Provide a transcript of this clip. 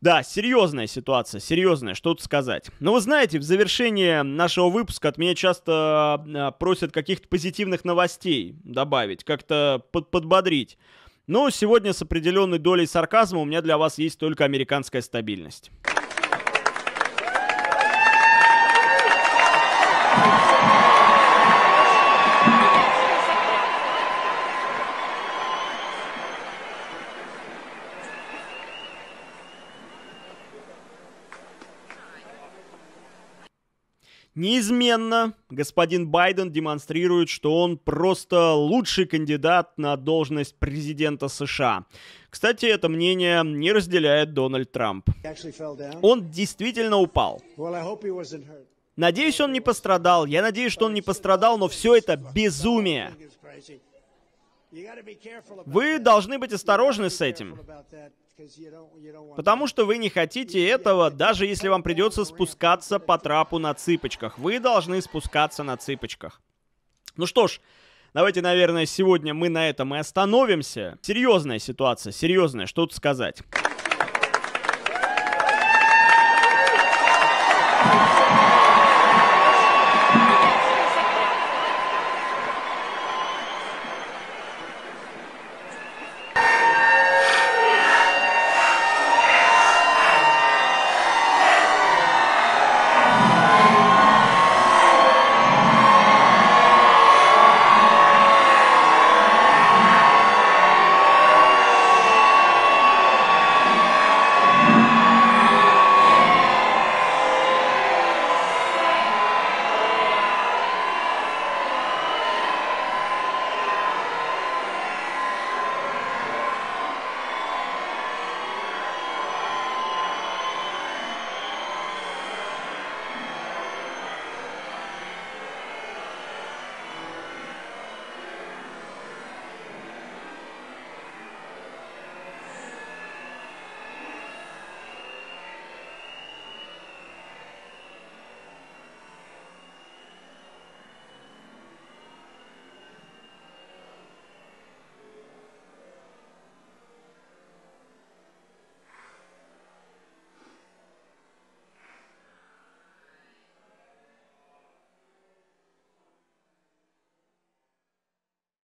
Да, серьезная ситуация, серьезная, что тут сказать. Но вы знаете, в завершении нашего выпуска от меня часто э, просят каких-то позитивных новостей добавить, как-то под подбодрить. Но сегодня с определенной долей сарказма у меня для вас есть только американская стабильность. Неизменно господин Байден демонстрирует, что он просто лучший кандидат на должность президента США. Кстати, это мнение не разделяет Дональд Трамп. Он действительно упал. Надеюсь, он не пострадал. Я надеюсь, что он не пострадал, но все это безумие. Вы должны быть осторожны с этим. Потому что вы не хотите этого, даже если вам придется спускаться по трапу на цыпочках. Вы должны спускаться на цыпочках. Ну что ж, давайте, наверное, сегодня мы на этом и остановимся. Серьезная ситуация, серьезная, что тут сказать.